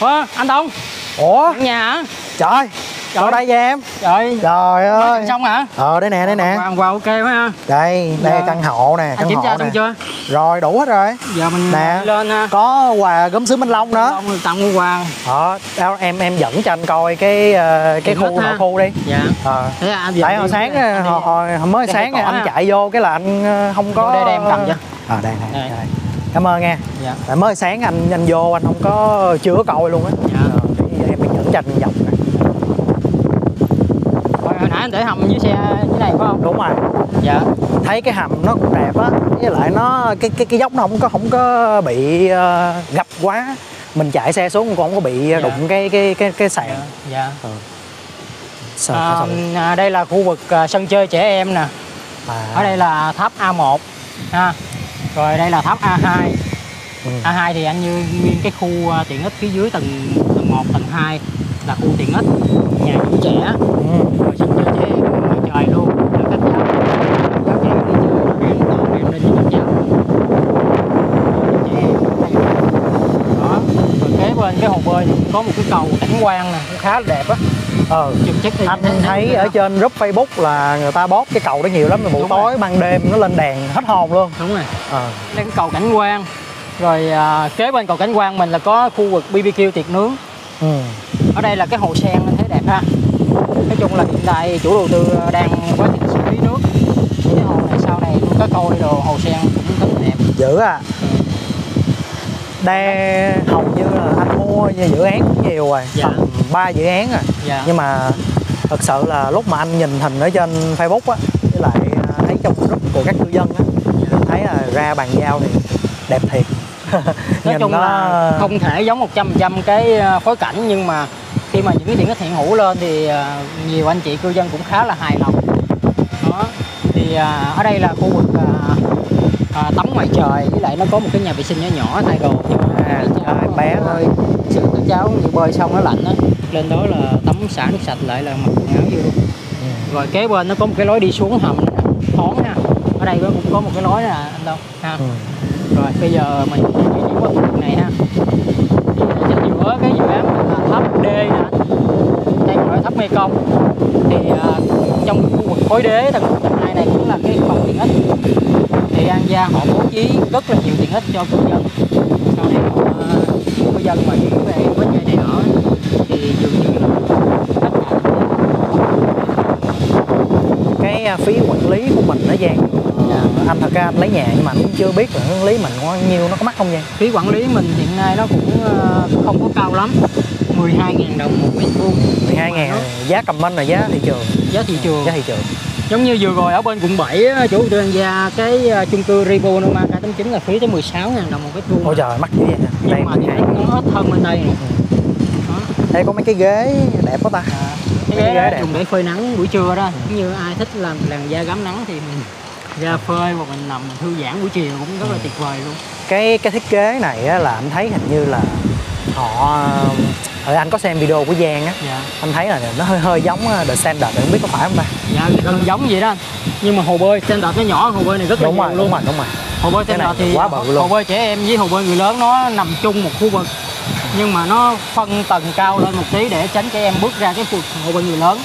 Ủa, anh Tông, ủa nhà hả? trời Trời. ở đây với em Trời, trời ơi xong hả? ờ đây nè đây nè Wow, wow, ok quá ha. đây đây Dạ. căn hộ nè Anh căn kiểm hộ tra xong chưa? rồi đủ hết rồi Giờ mình Nè. đi lên ha. có quà gấm sứ minh long nữa Long tặng quà. ờ em em dẫn cho anh coi cái ờ, cái khu nội khu đi Dạ. ờ à, anh tại hồi sáng anh đi- hồi, mới sáng anh chạy vô cái là anh ờ, không có Đây, đây, em cầm cho. ờ Đây. đây. Cảm ơn nha Dạ. tại mới sáng anh anh vô anh không có chưa có coi luôn á Dạ. Ờ, thì em mới dẫn cho anh dọc nè Hồi hồi nãy anh để hầm dưới xe dưới này phải không? đúng rồi Dạ. thấy cái hầm nó cũng đẹp á với lại nó cái cái cái dốc nó không có không có bị ờ, gập quá mình chạy xe xuống cũng không có bị Dạ. đụng cái cái cái cái sàn Dạ. Sợ, À, sợ. à, đây là khu vực à, sân chơi trẻ em nè. À, Ở đây là tháp A1 ha. Rồi đây là tháp A2. ừ. A2 thì anh như nguyên cái khu à, tiện ích phía dưới tầng tầng 1, tầng 2 là khu tiện ích nhà vui trẻ Ừ. rồi sân chơi trẻ em ngoài trời luôn để các cháu các trẻ đi chơi an toàn em lên với các cháu trẻ em đó rồi kế bên cái hồ bơi thì cũng có một cái cầu cảnh quan nè cũng khá là đẹp á ờ anh thấy ở trên group Facebook là người ta bóp cái cầu đó nhiều lắm buổi Đúng tối ban đêm nó lên đèn hết hồn luôn. Đúng rồi. Ờ. Đây cái cầu cảnh quan rồi à, kế bên cầu cảnh quan mình là có khu vực BBQ tiệc nướng. Ừ. ở đây là cái hồ sen anh thấy đẹp ha. Nói chung là hiện tại chủ đầu tư đang quá trình xử lý nước. Cái hồ này sau này có coi đồ hồ sen cũng rất là đẹp. Dữ à. Đây hầu như là anh mua dự án cũng nhiều rồi. Dạ. tầm ba dự án rồi dạ. Nhưng mà thật sự là lúc mà anh nhìn hình ở trên Facebook á với lại à, thấy trong group của các cư dân á thấy là ra bàn giao thì đẹp thiệt. Nói chung là không thể giống 100% cái ờ, phối cảnh nhưng mà khi mà những cái tiện ích hiện hữu lên thì ờ, nhiều anh chị cư dân cũng khá là hài lòng. Đó thì à, ở đây là khu vực à, à, tắm ngoài trời với lại nó có một cái nhà vệ sinh nhỏ nhỏ thay đồ. Cho À, cháu em bé thôi. sự các cháu như bơi xong nó lạnh á. Lên đó là tắm xả nước sạch lại là mặc quần áo vô. Luôn rồi kế bên nó có một cái lối đi xuống hầm thoáng ha. Ở đây cũng có một cái lối nè anh đâu ha. Ừ. rồi bây giờ mình di chuyển qua khu vực này ha. Giữa cái dự án là tháp D nè. Đây gọi là tháp Mê Công thì à, trong khu vực khối đế tầng một tầng hai này cũng là cái phòng tiện ích thì An Gia họ bố trí rất là nhiều tiện ích cho cư dân. Sau này họ à, những cư dân mà chuyển về với nhà này ở thì dường như là tất cả cái à, phí quản lý của mình nó Giang Dạ. Ờ, anh thật ra anh lấy nhà nhưng mà anh cũng chưa biết là quản lý mình có nhiêu nó có mắc không Giang? Phí quản lý mình hiện nay nó cũng à, không có cao lắm 12.000 đồng một mét vuông. 12 ngàn giá cầm minh là giá thị trường. Giá thị trường. Giá thị trường giống như vừa rồi ở bên quận 7 á, chủ tư gia cái à, chung cư Rivo Noma K89 là phí tới 16 ngàn đồng một mét vuông. Ôi trời mắc dữ vậy nè đây nhưng mà 12 nó ít hơn bên đây nè. Đó. đây có mấy cái ghế đẹp quá ta. À, cái cái ghế ghế đẹp. dùng để phơi nắng buổi trưa đó. Như ai thích làm làn da gắm nắng thì mình ra phơi hoặc mình nằm mình thư giãn buổi chiều cũng rất là tuyệt vời luôn. Cái cái thiết kế này á, là anh thấy hình như là họ ở anh có xem video của Giang á? Dạ. Anh thấy là nó hơi hơi giống uh, The Standard không biết có phải không ta? Dạ gần giống vậy đó anh. nhưng mà hồ bơi standard nó nhỏ hồ bơi này rất là đúng nhiều rồi luôn. đúng rồi đúng rồi. Hồ bơi standard thì quá bự luôn. hồ bơi trẻ em với hồ bơi người lớn nó nằm chung một khu vực. Nhưng mà nó phân tầng cao lên một tí để tránh trẻ em bước ra cái khu vực hồ bơi người lớn.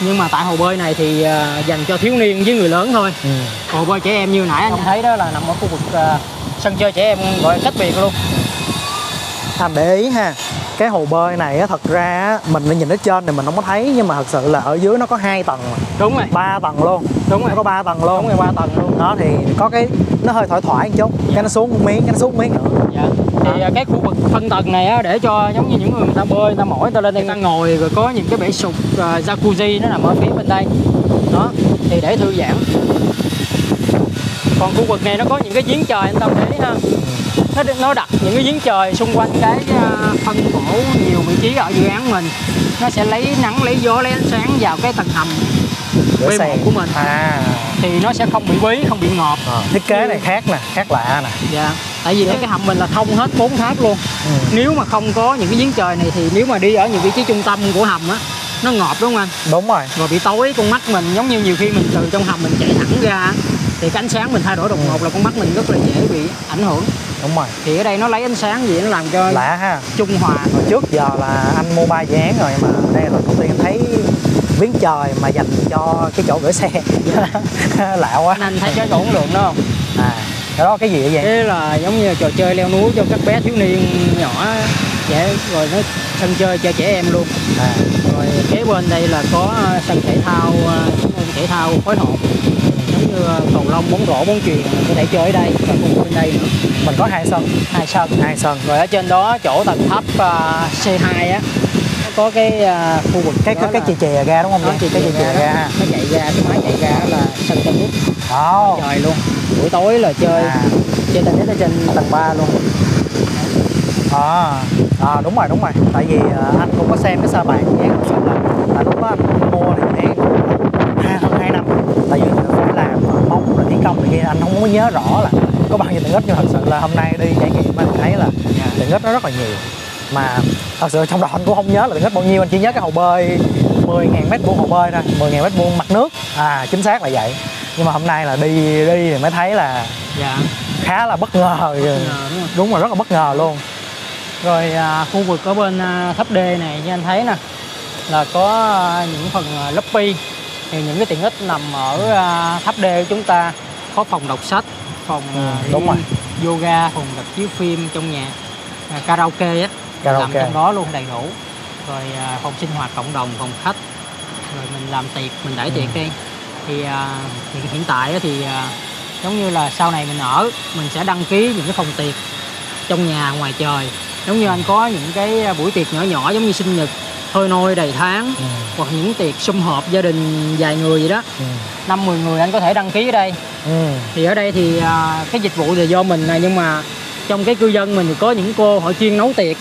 Nhưng mà tại hồ bơi này thì à, dành cho thiếu niên với người lớn thôi. Ừ. hồ bơi trẻ em như nãy anh thấy đó là nằm ở khu vực à, sân chơi trẻ em gọi là cách biệt luôn. Anh để ý ha cái hồ bơi này á, thật ra mình nhìn ở trên thì mình không có thấy nhưng mà thật sự là ở dưới nó có hai tầng. Đúng rồi. Ba tầng luôn. Đúng rồi. Nó có ba tầng đúng luôn rồi ba tầng luôn. Đó thì có cái nó hơi thoải thoải một chút. Cái nó xuống một miếng cái nó xuống một miếng. Nữa dạ. Thì à, cái khu vực phân tầng này á, để cho giống như những người người ta bơi người ta mỏi người ta lên đây người ta ngồi rồi có những cái bể sục à, jacuzzi nó nằm ở phía bên đây. Đó thì để thư giãn. Còn khu vực này nó có những cái giếng trời anh tâm để ha nó nó đặt những cái giếng trời xung quanh cái à, phân bổ nhiều vị trí ở dự án mình. Nó sẽ lấy nắng lấy gió lấy ánh sáng vào cái tầng hầm Rửa B1 xe của mình. à. Thì nó sẽ không bị quý không bị ngọt ờ, thiết kế này khác nè khác lạ nè. Dạ. Tại vì cái cái hầm mình là thông hết bốn tháp luôn. Ừ. nếu mà không có những cái giếng trời này thì nếu mà đi ở những vị trí trung tâm của hầm á nó ngọt đúng không anh? Đúng rồi. Rồi bị tối con mắt mình giống như nhiều khi mình từ trong hầm mình chạy thẳng ra thì cái ánh sáng mình thay đổi đột ngột là con mắt mình rất là dễ bị ảnh hưởng đúng rồi. Thì ở đây nó lấy ánh sáng gì nó làm cho lạ ha. Trung hòa hồi trước giờ là anh mua ba dự án rồi mà đây là lần đầu tiên anh thấy viếng trời mà dành cho cái chỗ gửi xe. Lạ quá. Anh thấy cái ổn lượng đó không? À cái đó cái gì vậy? Thế là giống như trò chơi leo núi cho các bé thiếu niên nhỏ trẻ rồi nó sân chơi cho trẻ em luôn. À. Rồi kế bên đây là có sân thể thao ờ, môn thể thao phối hợp như ờ, cầu lông bóng rổ bóng chuyền mình có thể chơi ở đây và cùng bên đây nữa. Mình có hai sân. Hai sân. Hai sân. Rồi ở trên đó chỗ tầng thấp ờ, C2 á nó có cái ờ, khu vực cái cái cái là- chì chè ra đúng không vậy? cái chì chè ra nó chạy ra cái máy chạy ra là sân tennis đó trời luôn. Buổi tối là chơi à, chơi tennis ở trên tầng 3 luôn. À, à đúng rồi đúng rồi. Tại vì à, anh cũng có xem cái sa bàn nhé là, lúc đó anh mua thì nhé hai hơn hai năm tại vì phải làm móng rồi thi công này kia anh không có nhớ rõ là có bao nhiêu tiện ích nhưng thật sự là hôm nay đi trải nghiệm anh thấy là tiện ích nó rất là nhiều. Mà thật sự trong đầu anh cũng không nhớ là tiện ích bao nhiêu. Anh chỉ nhớ cái hồ bơi 10.000 mét vuông hồ bơi thôi 10.000 mét vuông mặt nước. À chính xác là vậy. Nhưng mà hôm nay là đi đi thì mới thấy là dạ. khá là bất ngờ. Ờ, đúng rồi. đúng là rất là bất ngờ luôn. Rồi à, khu vực ở bên à, thấp D này như anh thấy nè là có à, những phần à, lobby thì những cái tiện ích nằm ở à, thấp D của chúng ta. Có phòng đọc sách phòng Ừ, à, đúng rồi. yoga phòng đặt chiếu phim trong nhà à, karaoke á. Làm karaoke trong đó luôn đầy đủ. Rồi à, phòng sinh hoạt cộng đồng phòng khách. Rồi mình làm tiệc mình đãi Ừ. tiệc đi. Thì à, hiện, hiện tại thì à, giống như là sau này mình ở mình sẽ đăng ký những cái phòng tiệc trong nhà ngoài trời. Giống như anh có những cái buổi tiệc nhỏ nhỏ giống như sinh nhật thôi nôi đầy tháng ừ. hoặc những tiệc sum họp gia đình vài người gì đó Ừ. năm mười người anh có thể đăng ký ở đây Ừ. thì ở đây thì à, cái dịch vụ thì do mình này nhưng mà trong cái cư dân mình thì có những cô họ chuyên nấu tiệc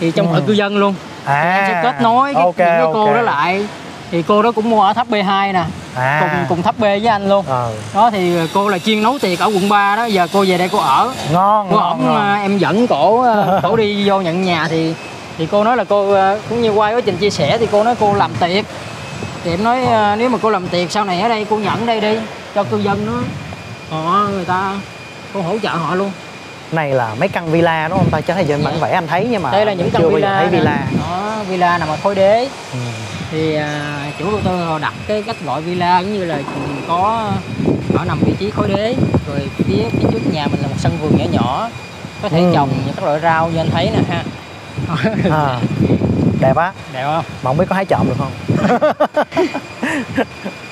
thì trong Ừ. hội cư dân luôn à thì anh sẽ kết nối cái, ok, những cái cô ok. đó lại thì cô đó cũng mua ở tháp B2 nè à. cùng cùng tháp B với anh luôn ờ đó thì cô là chuyên nấu tiệc ở quận 3 đó giờ cô về đây cô ở ngon cô ngon, ổng ngon. à, em dẫn cổ à, cổ đi vô nhận nhà thì thì cô nói là cô à, cũng như quay quá trình chia sẻ thì cô nói cô làm tiệc. Thì em nói à, nếu mà cô làm tiệc sau này ở đây cô nhận đây đi cho cư dân nó họ người ta cô hỗ trợ họ luôn. Này là mấy căn villa đúng không ta? Chứ thấy trên Dạ. bản vẽ anh thấy nhưng mà đây là những căn villa thấy villa. đó villa nằm ở khối đế. Ừ. thì à, chủ đầu tư họ đặt cái cách gọi villa giống như là có ở nằm vị trí khối đế rồi phía phía trước nhà mình là một sân vườn nhỏ nhỏ có thể Ừ. trồng những các loại rau như anh thấy nè ha à, đẹp á. Đẹp không? Mà không biết có hái trộm được không?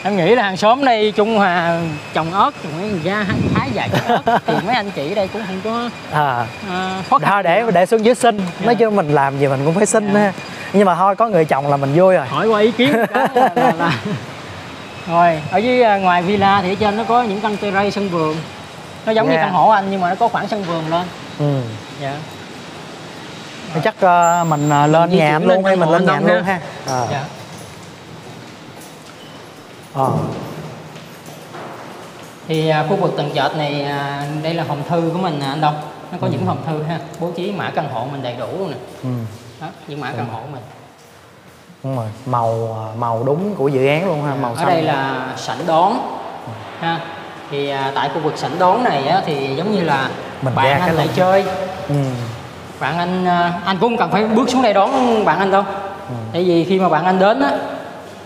Em nghĩ là hàng xóm đây Trung Hòa trồng ớt trồng ra hái vài cái ớt thì mấy anh chị đây cũng không có à à, khó khăn để để xuống dưới xin. Nói chứ mình làm gì mình cũng phải xin Dạ. ha nhưng mà thôi có người chồng là mình vui rồi. Hỏi qua ý kiến cái là, là, là. rồi ở dưới à, ngoài villa thì ở trên nó có những căn terrace sân vườn. Nó giống như Yeah. căn hộ anh nhưng mà nó có khoảng sân vườn lên. Ừ. dạ. Thế chắc ờ, mình ờ, lên di nhà anh luôn hay mình lên nhà anh luôn ha. Ờ. dạ Ờ. thì à, khu vực tầng trệt này à, đây là phòng thư của mình anh Đông nó có Ừ. những phòng thư ha bố trí mã căn hộ mình đầy đủ luôn nè ừ. đó những mã căn hộ mình đúng rồi màu ờ, màu đúng của dự án luôn ha màu ở xanh đây là sảnh đón ha thì à, tại khu vực sảnh đón này á, thì giống như là Mình bạn ra anh cái lại chơi ừ. Bạn anh à, anh cũng cần phải bước xuống đây đón bạn anh đâu Ừ. tại vì khi mà bạn anh đến á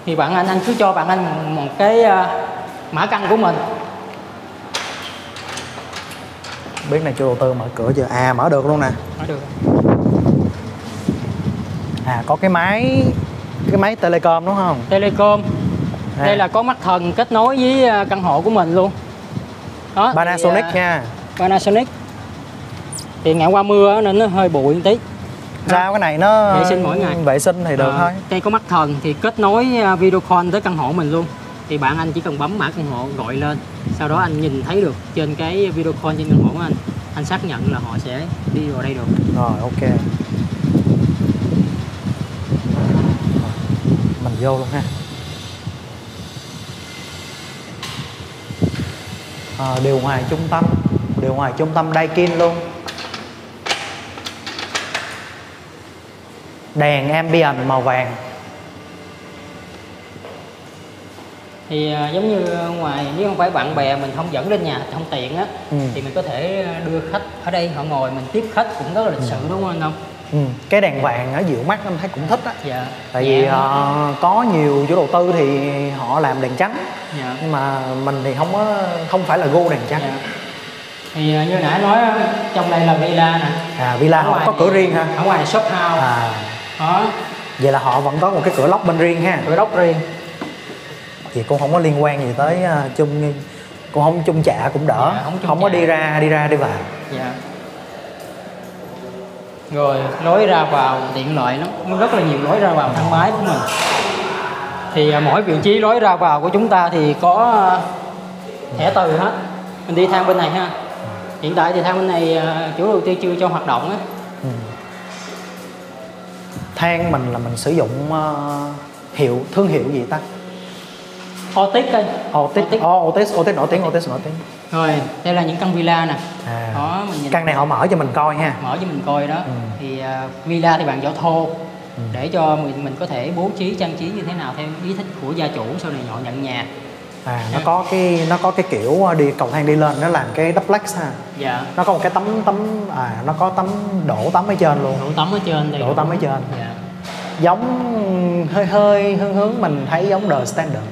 thì bạn anh anh cứ cho bạn anh một, cái à, mã căn của mình. Biết này chủ đầu tư mở cửa chưa? À mở được luôn nè. Nói được. À có cái máy cái máy telecom đúng không? Telecom. À. đây là có mắt thần kết nối với à, căn hộ của mình luôn. Đó thì, Panasonic à, nha. Panasonic thì ngày qua mưa nên nó hơi bụi một tí sao cái này nó Vệ sinh mỗi ngày. vệ sinh thì được Ờ, thôi Đây có mắt thần thì kết nối à, video call tới căn hộ mình luôn. Thì bạn anh chỉ cần bấm mã căn hộ gọi lên. Sau đó anh nhìn thấy được trên cái video call trên căn hộ của anh. Anh xác nhận là họ sẽ đi vào đây được. rồi ok mình vô luôn ha à, điều hòa trung tâm điều hòa trung tâm Daikin luôn đèn ambient màu vàng. Thì à, giống như ngoài nếu không phải bạn bè mình không dẫn lên nhà không tiện á ừ. thì mình có thể đưa khách ở đây họ ngồi mình tiếp khách cũng rất là lịch sự đúng không anh Đông? Ừ. cái đèn vàng ở dịu mắt anh thấy cũng thích á. Dạ. Tại vì Dạ, ờ, có nhiều chủ đầu tư thì họ làm đèn trắng dạ. nhưng mà mình thì không có không phải là gu đèn trắng. Dạ. thì à, như nãy nói trong đây là villa nè. À villa Ở ngoài có cửa riêng ha? Ở ngoài shop house. À đó vậy là họ vẫn có một cái cửa lóc bên riêng ha? Cửa đốc riêng. Thì cũng không có liên quan gì tới ờ, chung cũng không chung chạ cũng đỡ. Dạ, không không có đi ra đi ra đi vào. Dạ. Rồi lối ra vào tiện lợi lắm. Nó rất là nhiều lối ra vào thang máy của mình. Thì à, mỗi vị trí lối ra vào của chúng ta thì có à, thẻ từ hết. Mình đi thang bên này ha. Hiện tại thì thang bên này chủ đầu tư chưa cho hoạt động á. Ừ. than mình là mình sử dụng ờ, hiệu thương hiệu gì ta? Otis đây Otis Otis. oh, Otis Otis nổi tiếng Otis nổi tiếng. Rồi đây là những căn villa nè. À. đó mình nhìn căn này họ mở cho mình coi ha. Mở cho mình coi đó. Ừ. thì à, villa thì bạn vỏ thô. Để cho mình mình có thể bố trí trang trí như thế nào theo ý thích của gia chủ sau này họ nhận nhà à nó có cái nó có cái kiểu ờ, đi cầu thang đi lên nó làm cái duplex ha. Dạ. Nó có một cái tấm tấm à nó có tấm đổ tấm ở trên luôn. Đổ tắm ở trên đây đổ tấm ở trên. Dạ. Giống hơi hơi hướng hướng mình thấy giống The Standard.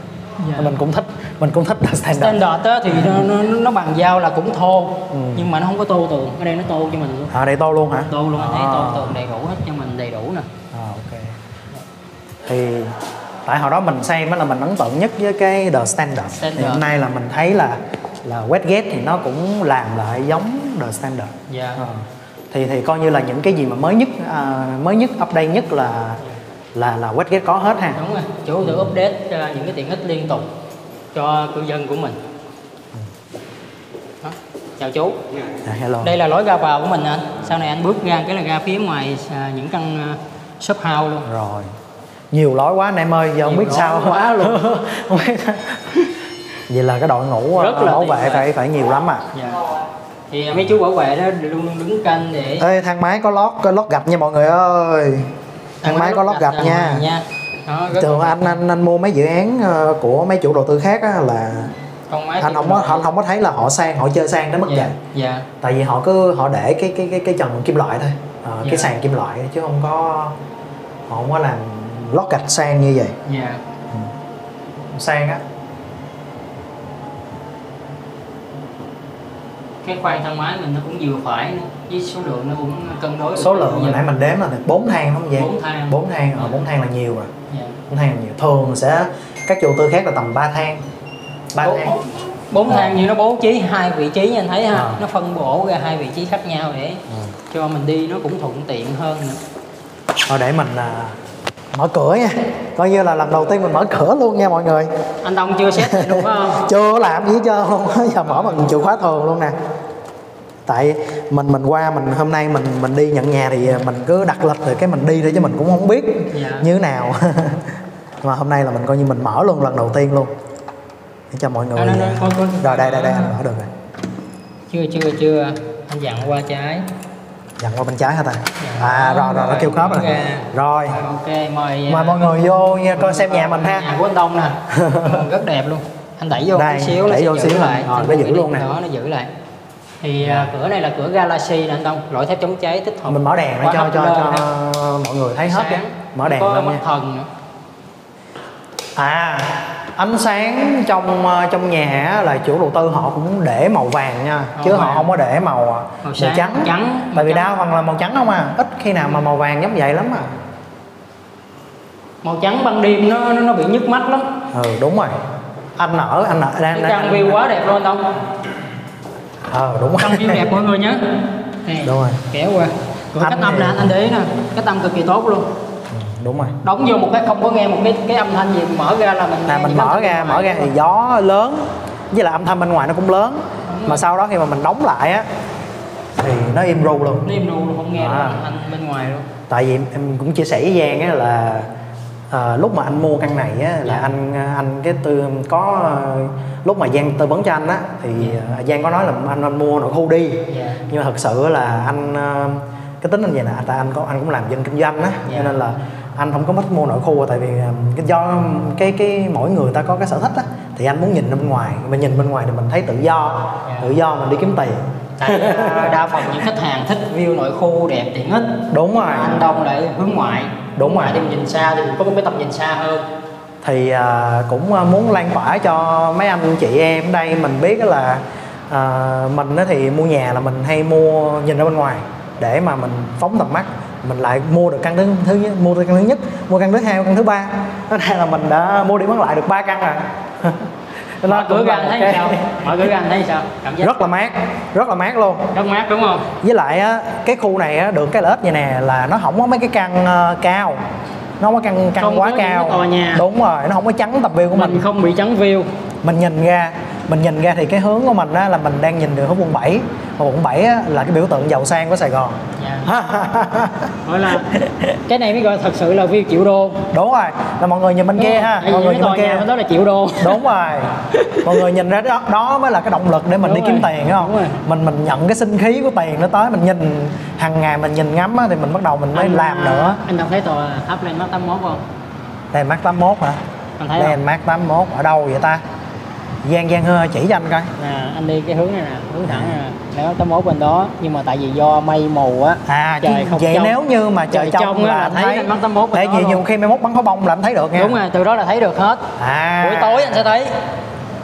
Dạ. mình cũng thích mình cũng thích The Standard. Standard á, thì nó, nó, nó bằng dao là cũng thô Ừ. nhưng mà nó không có tô tường. Ở đây nó tô cho mình luôn. À đây to luôn hả? Tô luôn anh thấy À. tô tường đầy đủ hết cho mình đầy đủ nè. À, ok. Thì tại hồi đó mình xem á là mình ấn tượng nhất với cái The Standard, Standard. thì hôm nay là mình thấy là là Westgate thì nó cũng làm lại giống The Standard. Dạ. Ờ. thì thì coi như là những cái gì mà mới nhất à, mới nhất update nhất là là là Westgate có hết ha. Đúng rồi. Chủ tự update uh, những cái tiện ích liên tục cho cư dân của mình. Đó. chào chú. À, hello. Đây là lối ra vào của mình anh. Sau này anh bước ra cái là ra phía ngoài à, những căn à, shop house luôn. Rồi nhiều lối quá anh em ơi giờ không biết sao quá luôn. Không biết. vậy là cái đội ngũ Rất ờ, là bảo vệ lợi. phải phải nhiều lắm à dạ. thì mấy chú bảo vệ đó luôn luôn đứng canh để ê thang máy có lót có lót gạch nha mọi người ơi thang máy có lót gạch ra nha nha đó, thường là- anh anh anh mua mấy dự án ờ, của mấy chủ đầu tư khác á, là con máy anh không có anh không có thấy là họ sang họ chơi sang tới mức dạ, vậy dạ tại vì họ cứ họ để cái cái cái cái trần kim loại thôi Ờ, Dạ. cái sàn kim loại chứ không có họ không có làm lót gạch sang như vậy dạ sang á cái khoang thang máy mình nó cũng vừa phải nữa. với số lượng nó cũng cân đối được. số lượng hồi Dạ. nãy mình đếm là bốn thang không vậy Bốn thang. bốn thang ờ, bốn thang là nhiều rồi dạ. bốn thang là nhiều thường sẽ các chủ tư khác là tầm 3 thang ba thang bốn thang như nó bố trí hai vị trí anh thấy ha Ờ. nó phân bổ ra hai vị trí khác nhau để Ừ. cho mình đi nó cũng thuận tiện hơn nữa Thôi để mình à, mở cửa nha. Coi như là lần đầu tiên mình mở cửa luôn nha mọi người. Anh Đông chưa xét gì luôn phải không? Chưa làm gì hết trơn luôn giờ mở bằng chìa khóa thường luôn nè. Tại mình mình qua mình hôm nay mình mình đi nhận nhà thì mình cứ đặt lịch rồi cái mình đi thôi chứ mình cũng không biết Dạ. như thế nào. Mà hôm nay là mình coi như mình mở luôn lần đầu tiên luôn. Để cho mọi người À, coi, coi. rồi đây đây đây anh mở được rồi. Chưa chưa chưa. Anh dặn qua trái dặn qua bên trái hả ta? Dạ. à rồi rồi nó kêu khớp rồi. Rồi. Ok mời mời mọi người vô nha coi xem nhà mình ha. nhà của anh Đông nè. Rất đẹp luôn. Anh đẩy vô Đây, xíu nó đẩy vô xíu lại. rồi, nó giữ luôn nè. nó giữ lại. Thì à, cửa này là cửa Galaxy nè anh Đông. Loại thép chống cháy tích hợp. Mình mở đèn khóa cho cho cho ha. mọi người thấy hết Sáng. mở đèn lên mắt nha. thần nữa. À, ánh sáng trong ờ, trong nhà là chủ đầu tư họ cũng để màu vàng nha, Màu chứ họ vàng. không có để màu, ờ, Màu màu sáng, trắng. trắng, Tại vì trắng. đa phần là màu trắng không à, ít khi nào mà màu vàng giống vậy lắm à. màu trắng ban đêm nó nó, nó bị nhức mắt lắm Ừ đúng rồi. Anh ở anh ở đang cái căn view quá đẹp luôn anh Đông Ờ đúng căn rồi. view đẹp mọi người nhé Đúng rồi. kéo qua Âm cách âm nè anh để ý nè cách âm cực kỳ tốt luôn đúng rồi. đóng vô một cái không có nghe một cái cái âm thanh gì mở ra là mình À mình mở ra mở ra thì gió lớn với lại âm thanh bên ngoài nó cũng lớn. Mà sau đó khi mà mình đóng lại á thì nó im ru luôn. nó im ru luôn không nghe À. âm thanh bên ngoài luôn tại vì em cũng chia sẻ với Giang á là à, lúc mà anh mua căn này á là Dạ. anh anh cái tư có lúc mà Giang tư vấn cho anh á thì ờ, Giang có nói là anh anh mua nội khu đi dạ nhưng mà thật sự là anh ờ, cái tính anh vậy nè tại anh có anh cũng làm dân kinh doanh á Dạ. cho nên là anh không có thích mua nội khu tại vì ờ, cái do cái cái mỗi người ta có cái sở thích á thì anh muốn nhìn bên ngoài. Mà nhìn bên ngoài thì mình thấy tự do Dạ. tự do mình đi kiếm tiền. Tại à, đa phần những khách hàng thích view nội khu đẹp tiện ích. Đúng rồi. Anh đông lại hướng ngoại. Đúng rồi. thì nhìn xa thì có cái tầm nhìn xa hơn. Thì à, cũng à, muốn lan tỏa cho mấy anh chị em đây. Mình biết là à, mình thì mua nhà là mình hay mua nhìn ra bên ngoài để mà mình phóng tầm mắt mình lại mua được căn thứ thứ nhất, mua được căn thứ nhất mua căn thứ hai mua căn thứ ba. Thế này là mình đã mua đi bán lại được ba căn rồi. Nó cửa một thấy cái- sao? Mở cửa anh thấy sao? Cảm giác rất là mát rất là mát luôn. Rất mát đúng không? Với lại á cái khu này á được cái lợi ích như nè là nó không có mấy cái căn ờ, cao. Nó không có căn căn Không quá cao. tòa nhà. đúng rồi nó không có chắn tập view của mình mình. không bị trắng view. Mình nhìn ra mình nhìn ra thì cái hướng của mình á là mình đang nhìn được hướng quận 7 và quận 7 á, là cái biểu tượng giàu sang của Sài Gòn. Gọi là cái này mới gọi thật sự là view triệu đô. Đúng rồi là mọi người nhìn bên kia ha mọi người nhìn bên kia. đó là triệu đô. Đúng rồi mọi người nhìn ra đó, đó mới là cái động lực để mình Đúng đi kiếm rồi, tiền đúng không? đúng rồi. mình mình nhận cái sinh khí của tiền nó tới mình nhìn hàng ngày mình nhìn ngắm á, thì mình bắt đầu mình mới Anh, làm à, nữa anh đọc thấy tòa tháp landmark 81 không? Đây mát 81 hả? Anh thấy đây không? Mát 81 ở đâu vậy ta? Giang Giang hơi chỉ cho anh coi. Nè anh đi cái hướng này nè hướng thẳng nè nếu 81 bên đó nhưng mà tại vì do mây mù á à Trời không vậy trong. nếu như mà trời, Trời trong, là là thấy landmark 81 bên tại vì nhiều khi mai mốt bắn pháo bông là anh thấy được nha. Đúng rồi từ đó là thấy được hết. À. Buổi tối anh sẽ thấy.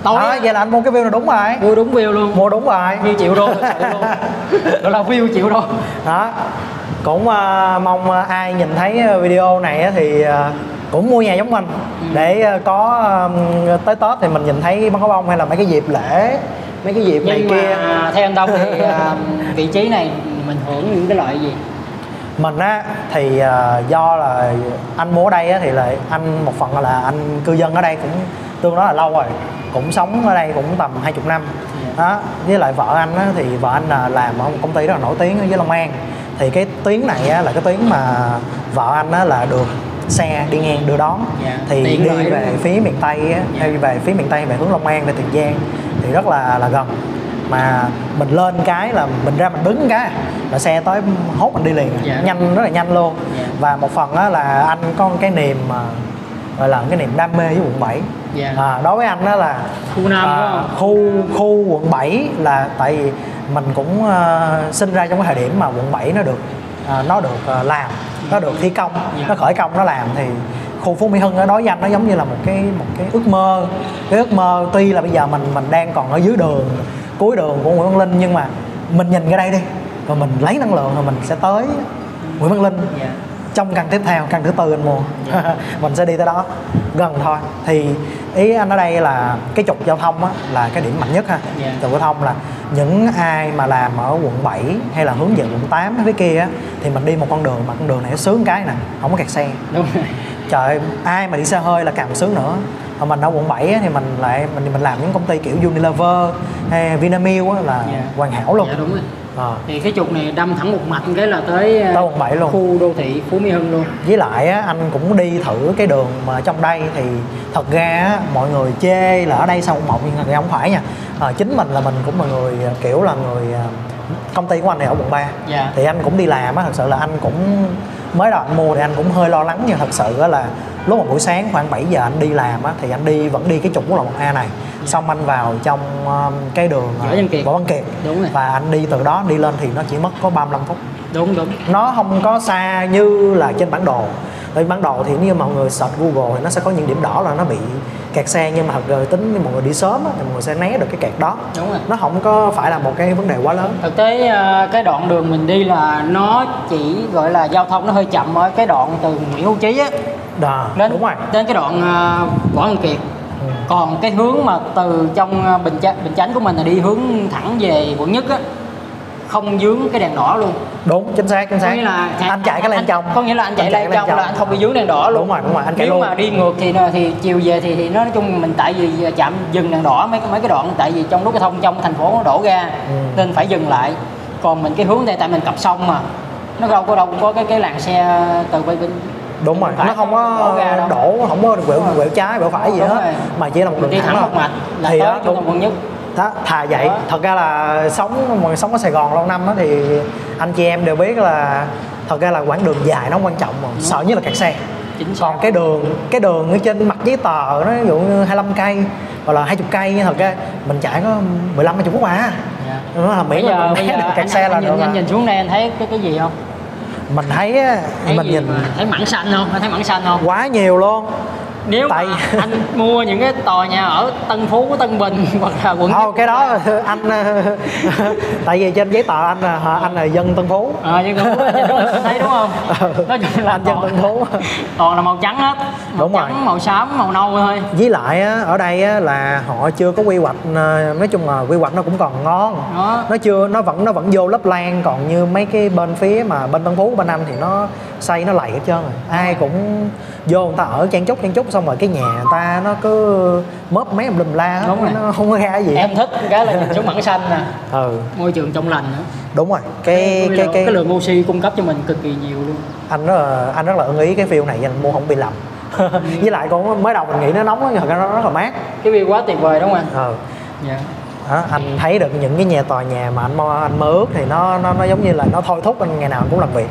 Tối đó, vậy là anh mua cái view này đúng rồi. View đúng view luôn. Mua đúng rồi. View triệu đô gọi là view triệu đô. Đó. Cũng à, mong à, ai nhìn thấy à, video này thì à, cũng mua nhà giống mình. Ừ. để à, có à, tới tết thì mình nhìn thấy bắn pháo bông hay là mấy cái dịp lễ mấy cái dịp này nhưng kia. mà theo anh Đông thì à, vị trí này mình hưởng những cái loại gì? Mình á thì à, do là anh mua ở đây á thì là anh một phần là anh cư dân ở đây cũng tương đối là lâu rồi cũng sống ở đây cũng tầm hai chục năm. Đó với lại vợ anh á thì vợ anh là làm ở một công ty rất là nổi tiếng ở dưới Long An thì cái tuyến này á là cái tuyến mà vợ anh á là được xe đi ngang đưa đón. Dạ, thì tiện đi về phía miền Tây á, Dạ. hay về phía miền Tây về hướng Long An về Tiền Giang thì rất là là gần mà mình lên cái là mình ra mình đứng cái là xe tới hốt mình đi liền Dạ. nhanh rất là nhanh luôn Dạ. và một phần á là anh có cái niềm mà gọi là cái niềm đam mê với quận 7 Dạ. à, đối với anh đó là Khu Nam à, không? khu khu quận 7 là tại vì mình cũng à, sinh ra trong cái thời điểm mà quận 7 nó được à, nó được à, làm nó được thi công Dạ. nó khởi công nó làm thì khu Phú Mỹ Hưng ở đối với anh nó giống như là một cái một cái ước mơ. Cái ước mơ tuy là bây giờ mình mình đang còn ở dưới đường cuối đường của Nguyễn Văn Linh nhưng mà mình nhìn ra đây đi rồi mình lấy năng lượng rồi mình sẽ tới Nguyễn Văn Linh. Dạ. trong căn tiếp theo căn thứ tư anh mua. Mình sẽ đi tới đó gần thôi. Thì ý anh ở đây là cái trục giao thông á, là cái điểm mạnh nhất ha. Dạ. trục giao thông là những ai mà làm ở quận 7 hay là hướng về quận 8 phía kia á, thì mình đi một con đường mà con đường này nó sướng cái nè không có kẹt xe. Đúng rồi trời ai mà đi xe hơi là càng sướng nữa mà mình ở quận 7 á, thì mình lại mình mình làm những công ty kiểu Unilever hay Vinamilk là Dạ. hoàn hảo luôn dạ đúng rồi Ờ. thì cái trục này đâm thẳng một mạch cái là tới à, Tới quận bảy luôn. khu đô thị Phú Mỹ Hưng luôn với lại á, anh cũng đi thử cái đường mà trong đây thì thật ra á, mọi người chê là ở đây sao quận một nhưng thật ra không phải nha à, chính mình là mình cũng là người à, kiểu là người à, công ty của anh thì ở quận 3 Dạ. thì anh cũng đi làm á thật sự là anh cũng mới đầu anh mua thì anh cũng hơi lo lắng nhưng thật sự là lúc mà buổi sáng khoảng 7 giờ anh đi làm á thì anh đi vẫn đi cái trục quốc lộ 1A này. Xong anh vào trong um, cái đường Võ Văn Kiệt. Võ Văn Kiệt. Đúng rồi. và anh đi từ đó đi lên thì nó chỉ mất có 35 phút. Đúng đúng. Nó không có xa như là trên bản đồ vì bản đồ thì nếu mà mọi người search Google thì nó sẽ có những điểm đỏ là nó bị kẹt xe nhưng mà thật ra tính như mọi người đi sớm á, thì mọi người sẽ né được cái kẹt đó. Đúng rồi. Nó không có phải là một cái vấn đề quá lớn. Thực tế à, cái đoạn đường mình đi là nó chỉ gọi là giao thông nó hơi chậm ở cái đoạn từ Nguyễn Hữu Trí á Đà, đến đúng rồi. đến cái đoạn à, Võ Văn Kiệt. Ừ. còn cái hướng mà từ trong à, bình chánh, bình chánh của mình là đi hướng thẳng về quận nhất á không dướng cái đèn đỏ luôn. Đúng chính xác chính có xác. nghĩa là anh chạy cái lên trong. có nghĩa là anh chạy lên trong là anh không bị dướng đèn đỏ luôn. Đúng rồi đúng rồi anh chạy nếu luôn. mà đi ngược thì thì chiều về thì thì nó nói chung mình tại vì chạm dừng đèn đỏ mấy cái mấy cái đoạn tại vì trong lúc giao thông trong thành phố nó đổ ra Ừ. nên phải dừng lại. Còn mình cái hướng này tại mình cặp sông mà nó đâu có đâu có cái cái làn xe từ bên bên đúng rồi phải nó không đổ có đâu. đổ không có quẹo quẹo trái quẹo phải gì hết. mà chỉ là một đường đi thẳng thôi. một mạch là thì tới đó đúng quận nhất đó, thà vậy. Đó. thật ra là sống người sống ở Sài Gòn lâu năm đó thì anh chị em đều biết là thật ra là quãng đường dài nó quan trọng mà sợ nhất là kẹt xe. Chính còn cái đường cái đường ở trên mặt giấy tờ nó ví dụ như 25 cây hoặc là 20 cây thật ra mình chạy có 15 20 phút à. Dạ. nó là miễn là mình né được anh, kẹt xe anh, là anh, được nhìn, anh nhìn xuống đây anh thấy cái cái gì không? Mình thấy thấy mình nhìn thấy mảng xanh không? Anh thấy mảng xanh không? quá nhiều luôn nếu Tại- mà anh mua những cái tòa nhà ở Tân Phú Tân Bình hoặc là quận Thôi cái đó anh tại vì trên giấy tờ anh là anh là dân Tân Phú. À, nhưng đúng, đúng, thấy đúng không? Nói chung là anh dân toàn, Tân Phú. toàn là màu trắng hết. Màu Đúng rồi. trắng màu xám màu nâu thôi. Với lại á, ở đây á, là họ chưa có quy hoạch ờ, nói chung là quy hoạch nó cũng còn ngon. Đó. Nó chưa nó vẫn nó vẫn vô lớp lan còn như mấy cái bên phía mà bên Tân Phú bên anh thì nó xây nó lầy hết trơn rồi. Ai cũng vô người ta ở chen chúc chen chúc xong rồi cái nhà người ta nó cứ mớp mấy lùm la hết, Đúng rồi. nó không có ra gì. Em thích cái là nhìn xuống mảng xanh nè. Ừ. Môi trường trong lành nữa. Đúng rồi. Cái cái, cái cái, cái lượng oxy cung cấp cho mình cực kỳ nhiều luôn. Anh rất là anh rất là ưng ý cái view này anh mua không bị lầm. Với lại còn mới đầu mình nghĩ nó nóng nhưng nó rất là mát. Cái view quá tuyệt vời đúng không anh? Ừ. Dạ. Đó, anh thấy được những cái nhà tòa nhà mà anh mơ anh mơ ước thì nó nó nó giống như là nó thôi thúc anh ngày nào anh cũng làm việc.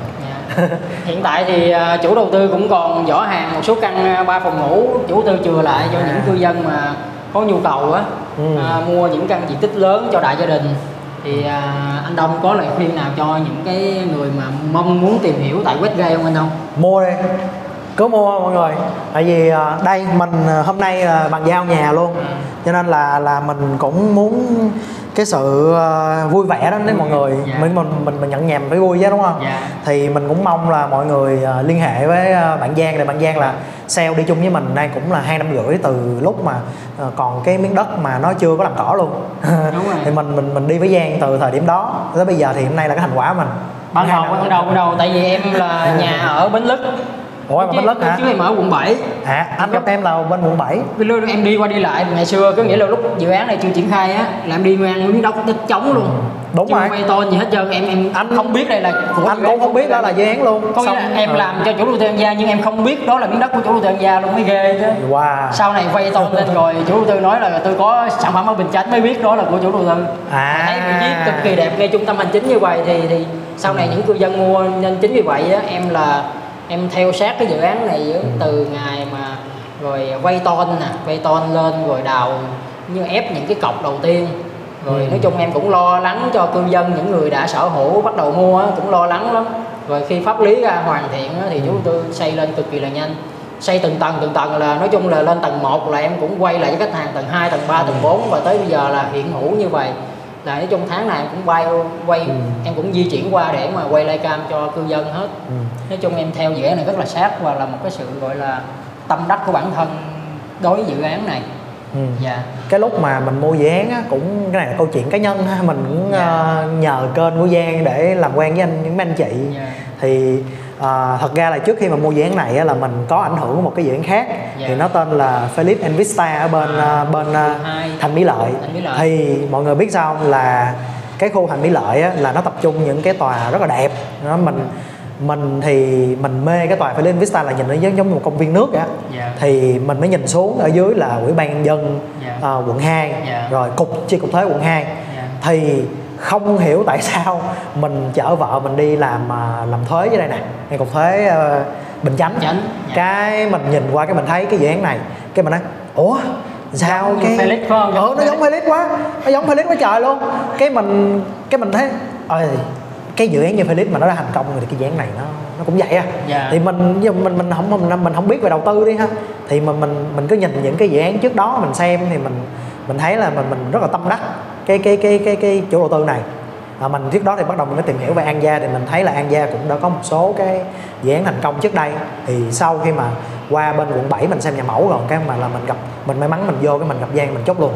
Hiện tại thì à, chủ đầu tư cũng còn giỏ hàng một số căn à, ba phòng ngủ chủ tư chừa lại cho những cư dân mà có nhu cầu á Ừ. à, mua những căn diện tích lớn cho đại gia đình thì à, anh Đông có lời khuyên nào cho những cái người mà mong muốn tìm hiểu tại Westgate không anh Đông? mua đi cứ mua mọi người. Tại vì à, đây mình à, hôm nay là bàn giao nhà luôn. Ừ. cho nên là là mình cũng muốn cái sự à, vui vẻ đó đến mọi người. Dạ. mình mình mình mình nhận nhà mình phải vui chứ đúng không? Dạ. thì mình cũng mong là mọi người liên hệ với bạn Giang để bạn Giang là sale đi chung với mình đây cũng là hai năm rưỡi từ lúc mà còn cái miếng đất mà nó chưa có làm cỏ luôn. Thì mình mình mình đi với Giang từ thời điểm đó tới bây giờ thì hôm nay là cái thành quả của mình. Ban đầu đầu ban đầu tại vì em là nhà ở Bến Lức Ủa em ở Lức hả? chứ em ở quận 7 À, anh gặp em là bên quận 7 Vì lúc em đi qua đi lại ngày xưa có nghĩa là lúc dự án này chưa triển khai á là em đi ngang miếng đất trống luôn. Đúng chưa rồi. quay tôn gì hết trơn em em Anh- không biết. đây là của Anh cũng không biết đó là dự án luôn. Có nghĩa là em ừ. làm cho chủ đầu tư An Gia nhưng em không biết đó là miếng đất của chủ đầu tư An Gia luôn mới ghê chứ. Wow. Sau này quay tôn lên rồi chủ đầu tư nói là tôi có sản phẩm ở Bình Chánh mới biết đó là của chủ đầu tư À. thấy vị trí cực kỳ đẹp ngay trung tâm hành chính như vậy thì thì sau này những cư dân mua nên chính vì vậy á, em là em theo sát cái dự án này từ ngày mà rồi quay tôn nè quay tôn lên rồi đào như ép những cái cọc đầu tiên. Rồi Ừ. nói chung em cũng lo lắng cho cư dân những người đã sở hữu bắt đầu mua cũng lo lắng lắm. Rồi khi pháp lý ra hoàn thiện thì chủ đầu tư xây lên cực kỳ là nhanh. Xây từng tầng từng tầng là nói chung là lên tầng 1 là em cũng quay lại với khách hàng tầng 2, tầng 3, tầng 4 và tới bây giờ là hiện hữu như vậy là nói chung tháng này em cũng quay quay Ừ. em cũng di chuyển qua để mà quay livecam cho cư dân hết Ừ. nói chung em theo án này rất là sát và là một cái sự gọi là tâm đắc của bản thân đối với dự án này Ừ. dạ Cái lúc mà mình mua dự án á, cũng cái này là câu chuyện cá nhân ha Mình cũng Dạ. ờ, nhờ kênh của Giang để làm quen với anh những anh chị Dạ. Thì ờ, thật ra là trước khi mà mua dự án này á, là mình có ảnh hưởng của một cái dự án khác Dạ. Thì nó tên là Felix and Vista ở bên À, ờ, bên hai. Thành Mỹ Lợi Thành Mỹ Lợi. Thì mọi người biết sao không? là cái khu Thành Mỹ Lợi á, là nó tập trung những cái tòa rất là đẹp nó mình mình thì mình mê cái tòa Felix Vista là nhìn nó giống giống như một công viên nước vậy á. Dạ. thì mình mới nhìn xuống ở dưới là ủy ban nhân dân Dạ. à, quận 2 Dạ. rồi cục chi cục thuế quận 2 Dạ. thì không hiểu tại sao mình chở vợ mình đi làm à, làm thuế dưới đây nè ngay cục thuế ờ, bình chánh Chánh, dạ. cái mình nhìn qua cái mình thấy cái dự án này cái mình nói ủa sao Giống cái Felix phải không? ừ, nó giống Felix quá nó giống Felix quá trời luôn cái mình cái mình thấy ơi cái dự án như Felix mà nó đã thành công rồi thì cái dự án này nó nó cũng vậy à Dạ. thì mình mình mình mình không mình, mình không biết về đầu tư đi ha thì mà mình mình cứ nhìn những cái dự án trước đó mình xem thì mình mình thấy là mình mình rất là tâm đắc cái cái cái cái cái chủ đầu tư này. À, mình trước đó thì bắt đầu mình mới tìm hiểu về An Gia thì mình thấy là An Gia cũng đã có một số cái dự án thành công trước đây. Thì sau khi mà qua bên quận 7 mình xem nhà mẫu rồi cái mà là mình gặp mình may mắn mình vô cái mình gặp Giang mình chốt luôn.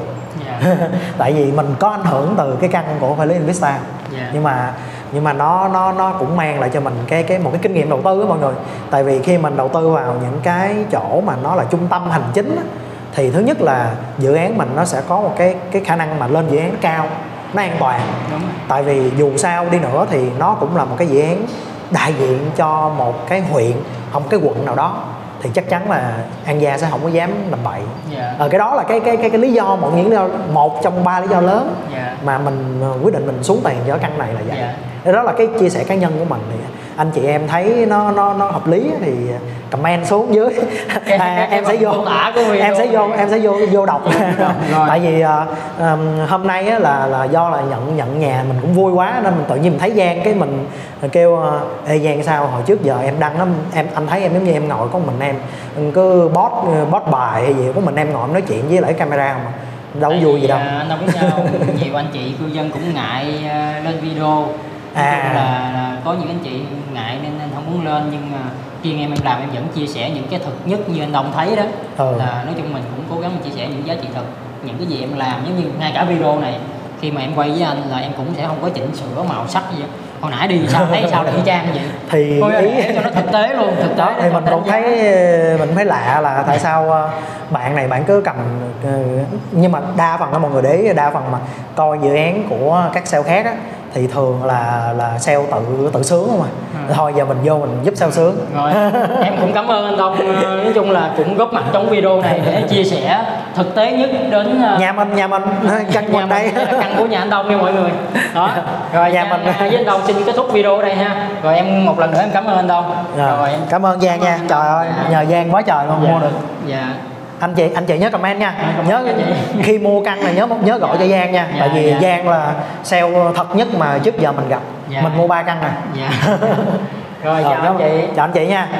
Dạ. Tại vì mình có ảnh hưởng từ cái căn của Felix Vista Dạ. nhưng mà nhưng mà nó nó nó cũng mang lại cho mình cái cái một cái kinh nghiệm đầu tư á mọi người. Tại vì khi mình đầu tư vào những cái chỗ mà nó là trung tâm hành chính á, thì thứ nhất là dự án mình nó sẽ có một cái cái khả năng mà lên dự án cao nó an toàn đúng tại vì dù sao đi nữa thì nó cũng là một cái dự án đại diện cho một cái huyện hoặc một cái quận nào đó thì chắc chắn là An Gia sẽ không có dám làm bậy Dạ. ờ, cái đó là cái cái cái cái lý do một những lý do một trong ba lý do lớn Dạ. mà mình ờ, quyết định mình xuống tiền cho căn này là vậy Dạ. Thế đó là cái chia sẻ cá nhân của mình thì anh chị em thấy nó nó nó hợp lý thì comment xuống dưới. Cái- à, em sẽ vô em sẽ vô em sẽ vô vô đọc. Tại vì ừm, hôm nay á, là là do là nhận nhận nhà mình cũng vui quá nên mình tự nhiên mình thấy Giang cái mình kêu à, ê Giang sao hồi trước giờ em đăng lắm em anh thấy em giống như em ngồi có mình em cứ bot bot bài hay gì có mình em ngồi em nói chuyện với lại camera mà đâu có Tại vui gì đâu. à, đâu biết sao nhiều anh chị cư dân cũng ngại lên video À. là, là có những anh chị ngại nên, nên không muốn lên nhưng mà riêng em em làm em vẫn chia sẻ những cái thực nhất như anh Đông thấy đó Ừ. là nói chung mình cũng cố gắng mình chia sẻ những giá trị thực những cái gì em làm giống như ngay cả video này khi mà em quay với anh là em cũng sẽ không có chỉnh sửa màu sắc gì hồi nãy đi sao thấy sao y chang vậy thì Thôi ý để cho nó thực tế luôn thực tế thì mình cũng giá. thấy mình thấy lạ là tại sao ờ, bạn này bạn cứ cầm ờ, nhưng mà đa phần là mọi người để đa phần mà coi dự án của các sale khác á, thì thường là là sale tự tự sướng không à? Ừ. thôi giờ mình vô mình giúp sale sướng. Rồi em cũng cảm ơn anh Đông Ờ, nói chung là cũng góp mặt trong video này để chia sẻ thực tế nhất đến ờ, nhà mình nhà mình. Căn nhà đây mình, đây. là căn của nhà anh Đông nha mọi người. Đó. Rồi Nhà nhà mình. mình với anh Đông xin kết thúc video ở đây ha. Rồi em một lần nữa em cảm ơn anh Đông rồi, em cảm ơn Giang nha. trời ơi nhờ Giang quá trời luôn. Dạ, mua được. Dạ anh chị anh chị nhớ comment nha Dạ, nhớ nha chị. khi mua căn là nhớ nhớ gọi cho Giang nha Dạ, tại vì dạ. Giang là sale thật nhất mà trước giờ mình gặp Dạ. mình mua ba căn này dạ rồi chào Rồi, anh chị chào anh chị nha Dạ.